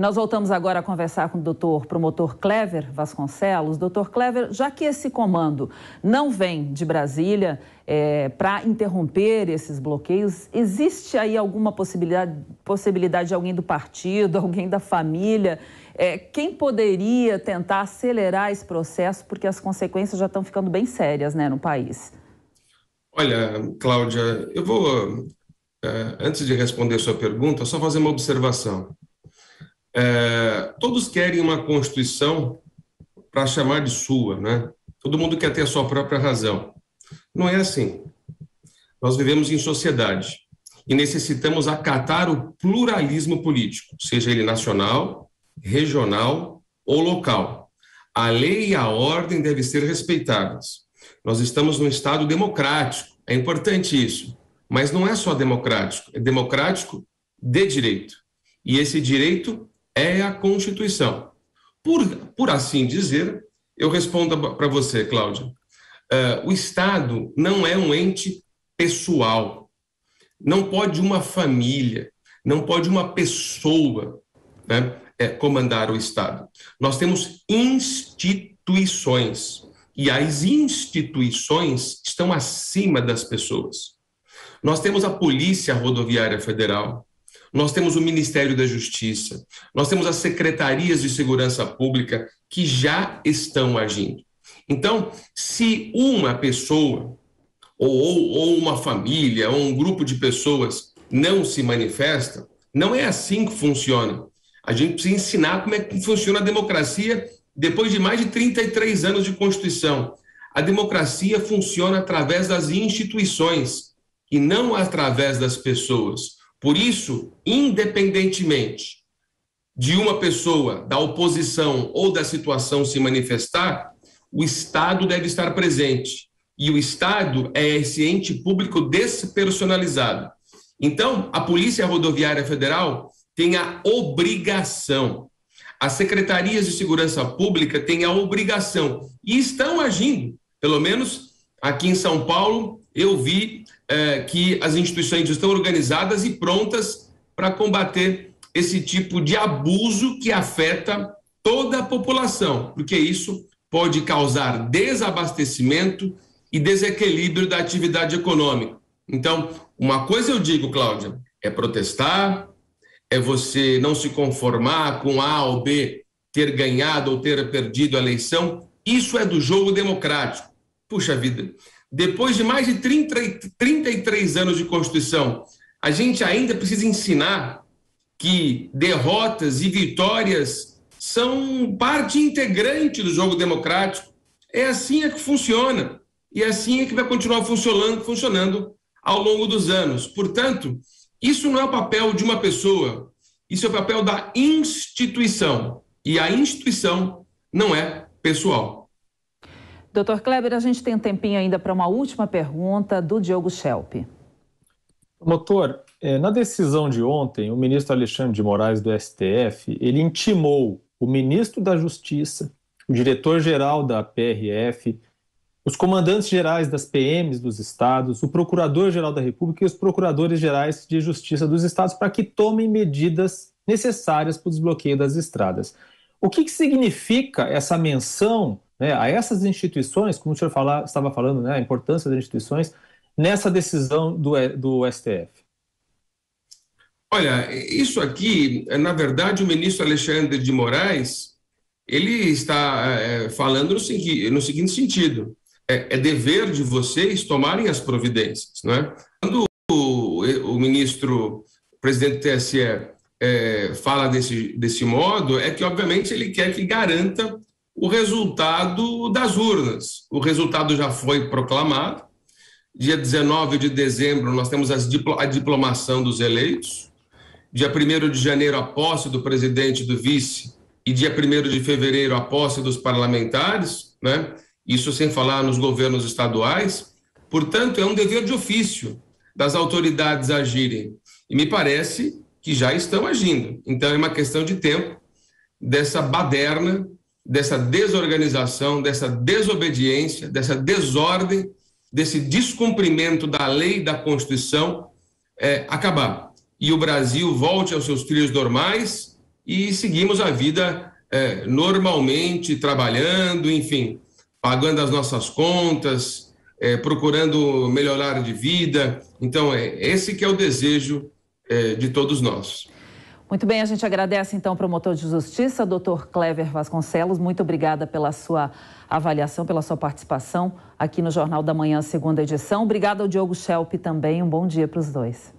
Nós voltamos agora a conversar com o doutor promotor Clever Vasconcelos. Doutor Clever, já que esse comando não vem de Brasília é, para interromper esses bloqueios, existe aí alguma possibilidade, possibilidade de alguém do partido, alguém da família? É, quem poderia tentar acelerar esse processo, porque as consequências já estão ficando bem sérias né, no país? Olha, Cláudia, eu vou, é, antes de responder a sua pergunta, só fazer uma observação. É, todos querem uma Constituição para chamar de sua, né? Todo mundo quer ter a sua própria razão. Não é assim. Nós vivemos em sociedade e necessitamos acatar o pluralismo político, seja ele nacional, regional ou local. A lei e a ordem devem ser respeitadas. Nós estamos num Estado democrático, é importante isso, mas não é só democrático, é democrático de direito. E esse direito é a Constituição. Por, por assim dizer, eu respondo para você, Cláudia. Uh, o Estado não é um ente pessoal. Não pode uma família, não pode uma pessoa né, é, comandar o Estado. Nós temos instituições. E as instituições estão acima das pessoas. Nós temos a Polícia Rodoviária Federal, nós temos o Ministério da Justiça, nós temos as secretarias de segurança pública que já estão agindo. Então, se uma pessoa, ou, ou, uma família, ou um grupo de pessoas não se manifesta, não é assim que funciona. A gente precisa ensinar como é que funciona a democracia depois de mais de 33 anos de Constituição. A democracia funciona através das instituições e não através das pessoas. Por isso, independentemente de uma pessoa da oposição ou da situação se manifestar, o Estado deve estar presente. E o Estado é esse ente público despersonalizado. Então, a Polícia Rodoviária Federal tem a obrigação, as secretarias de segurança pública têm a obrigação e estão agindo. Pelo menos aqui em São Paulo, eu vi é, que as instituições estão organizadas e prontas para combater esse tipo de abuso que afeta toda a população, porque isso pode causar desabastecimento e desequilíbrio da atividade econômica. Então, uma coisa eu digo, Cláudia, é protestar, é você não se conformar com A ou B ter ganhado ou ter perdido a eleição. Isso é do jogo democrático. Puxa vida, depois de mais de 30, 33 anos de Constituição, a gente ainda precisa ensinar que derrotas e vitórias são parte integrante do jogo democrático. É assim é que funciona. E é assim é que vai continuar funcionando, funcionando ao longo dos anos. Portanto, isso não é o papel de uma pessoa, isso é o papel da instituição. E a instituição não é pessoal. Doutor Kleber, a gente tem um tempinho ainda para uma última pergunta do Diogo Schelp. Motor, é, na decisão de ontem, o ministro Alexandre de Moraes do STF, ele intimou o ministro da Justiça, o diretor-geral da PRF, os comandantes gerais das PMs dos estados, o procurador-geral da República e os procuradores gerais de justiça dos estados para que tomem medidas necessárias para o desbloqueio das estradas. O que, que significa essa menção né, a essas instituições, como o senhor fala, estava falando, né, a importância das instituições, nessa decisão do, do STF? Olha, isso aqui, na verdade, o ministro Alexandre de Moraes, ele está é, falando no, segui no, seguinte sentido: é, é, dever de vocês tomarem as providências. Né? Quando o, o ministro, o presidente do TSE, é, fala desse, desse modo, é que, obviamente, ele quer que garanta o resultado das urnas. O resultado já foi proclamado. Dia 19 de dezembro, nós temos a diplomação dos eleitos. Dia 1 de janeiro, a posse do presidente e do vice. E dia 1 de fevereiro, a posse dos parlamentares. Né? Isso sem falar nos governos estaduais. Portanto, é um dever de ofício das autoridades agirem. E me parece que já estão agindo. Então, é uma questão de tempo dessa baderna dessa desorganização, dessa desobediência, dessa desordem, desse descumprimento da lei da Constituição é, acabar. E o Brasil volte aos seus trilhos normais e seguimos a vida é, normalmente, trabalhando, enfim, pagando as nossas contas, é, procurando melhorar de vida. Então, é esse que é o desejo é, de todos nós. Muito bem, a gente agradece então ao promotor de justiça, doutor Clever Vasconcelos. Muito obrigada pela sua avaliação, pela sua participação aqui no Jornal da Manhã, segunda edição. Obrigada ao Diogo Schelp também. Um bom dia para os dois.